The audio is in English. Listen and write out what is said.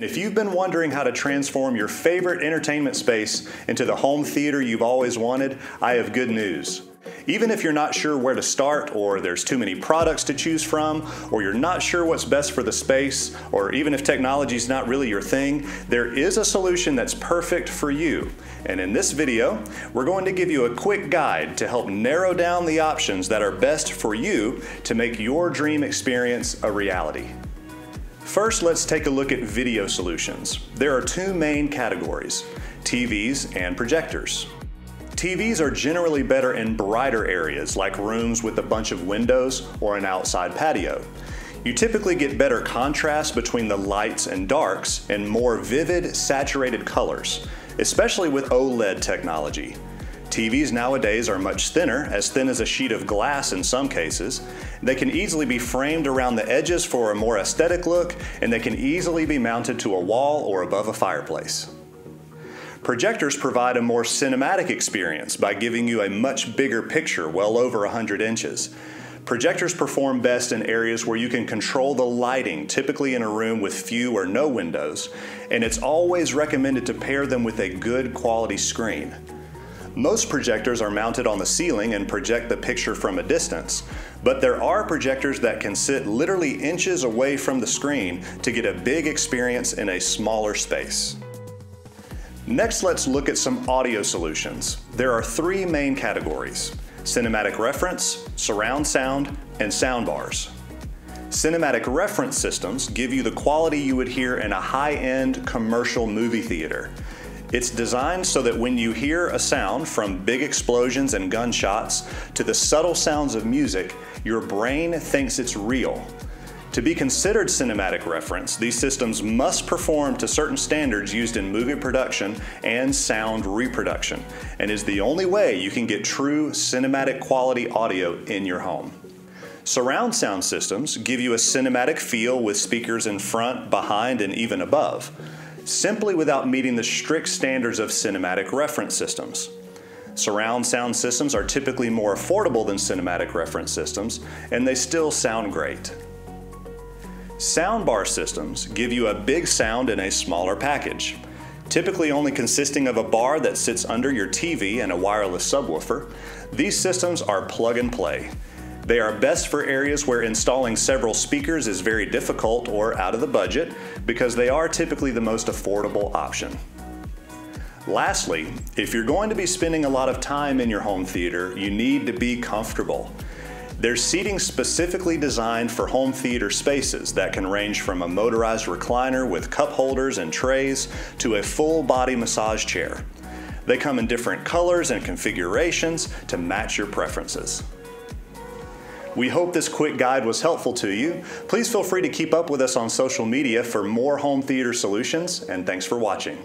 If you've been wondering how to transform your favorite entertainment space into the home theater you've always wanted, I have good news. Even if you're not sure where to start, or there's too many products to choose from, or you're not sure what's best for the space, or even if technology is not really your thing, there is a solution that's perfect for you. And in this video, we're going to give you a quick guide to help narrow down the options that are best for you to make your dream experience a reality. First, let's take a look at video solutions. There are two main categories, TVs and projectors. TVs are generally better in brighter areas like rooms with a bunch of windows or an outside patio. You typically get better contrast between the lights and darks and more vivid, saturated colors, especially with OLED technology. TVs nowadays are much thinner, as thin as a sheet of glass in some cases. They can easily be framed around the edges for a more aesthetic look, and they can easily be mounted to a wall or above a fireplace. Projectors provide a more cinematic experience by giving you a much bigger picture, well over 100 inches. Projectors perform best in areas where you can control the lighting, typically in a room with few or no windows, and it's always recommended to pair them with a good quality screen. Most projectors are mounted on the ceiling and project the picture from a distance, but there are projectors that can sit literally inches away from the screen to get a big experience in a smaller space. Next, let's look at some audio solutions. There are three main categories, cinematic reference, surround sound, and soundbars. Cinematic reference systems give you the quality you would hear in a high-end commercial movie theater. It's designed so that when you hear a sound from big explosions and gunshots to the subtle sounds of music, your brain thinks it's real. To be considered cinematic reference, these systems must perform to certain standards used in movie production and sound reproduction, and is the only way you can get true cinematic quality audio in your home. Surround sound systems give you a cinematic feel with speakers in front, behind, and even above simply without meeting the strict standards of cinematic reference systems. Surround sound systems are typically more affordable than cinematic reference systems, and they still sound great. Soundbar systems give you a big sound in a smaller package, typically only consisting of a bar that sits under your TV and a wireless subwoofer. These systems are plug and play. They are best for areas where installing several speakers is very difficult or out of the budget because they are typically the most affordable option. Lastly, if you're going to be spending a lot of time in your home theater, you need to be comfortable. There's seating specifically designed for home theater spaces that can range from a motorized recliner with cup holders and trays to a full body massage chair. They come in different colors and configurations to match your preferences. We hope this quick guide was helpful to you. Please feel free to keep up with us on social media for more home theater solutions, and thanks for watching.